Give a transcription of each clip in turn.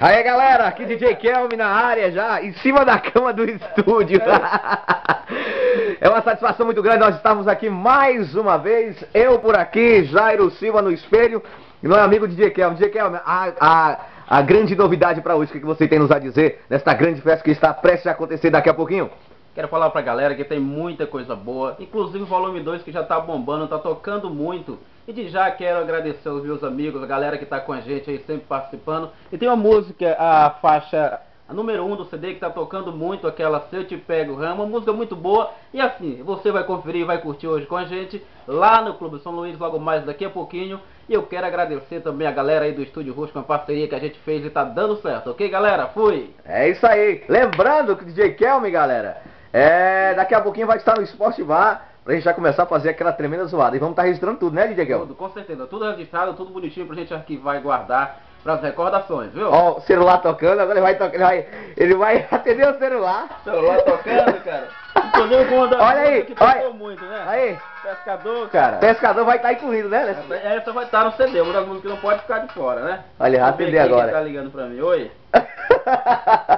Aí galera, aqui DJ Kelvin na área já, em cima da cama do estúdio. é uma satisfação muito grande nós estamos aqui mais uma vez. Eu por aqui, Jairo Silva no espelho, e meu amigo DJ Kelvin. DJ Kelvin, a, a, a grande novidade para hoje, o que você tem nos a dizer nesta grande festa que está prestes a acontecer daqui a pouquinho? Quero falar pra galera que tem muita coisa boa, inclusive o volume 2 que já tá bombando, tá tocando muito. E de já quero agradecer aos meus amigos, a galera que tá com a gente aí sempre participando. E tem uma música, a faixa a número 1 um do CD que tá tocando muito, aquela Se Eu Te Pego Ramo, uma música muito boa. E assim, você vai conferir, vai curtir hoje com a gente, lá no Clube São Luís, logo mais daqui a pouquinho. E eu quero agradecer também a galera aí do Estúdio Rush com a parceria que a gente fez e tá dando certo, ok galera? Fui! É isso aí! Lembrando que o DJ Kelme, galera, é, daqui a pouquinho vai estar no Esporte Bar pra gente já começar a fazer aquela tremenda zoada. E vamos estar tá registrando tudo, né, DJ Tudo, com certeza. Tudo registrado, tudo bonitinho pra gente arquivar e guardar pras recordações, viu? Ó, o celular tocando, agora ele vai, to ele vai, ele vai atender o celular. Celular tocando, cara. Inclusive com uma Olha aí, que olha. muito, né? Aí. Pescador, cara. Pescador vai estar tá incluído, né? Essa, essa vai estar tá no CD, uma das músicas que não pode ficar de fora, né? Olha, atender agora. Tá ligando pra mim? Oi?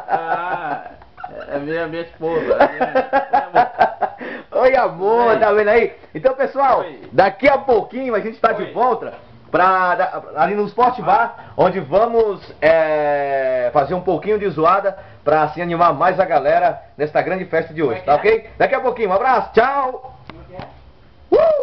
ah... É minha, minha esposa. Oi, amor, tá vendo aí? Então, pessoal, Oi. daqui a pouquinho a gente está de volta pra, ali no Sport Bar, onde vamos é, fazer um pouquinho de zoada para assim animar mais a galera nesta grande festa de hoje, tá ok? Daqui a pouquinho, um abraço, tchau! Uh!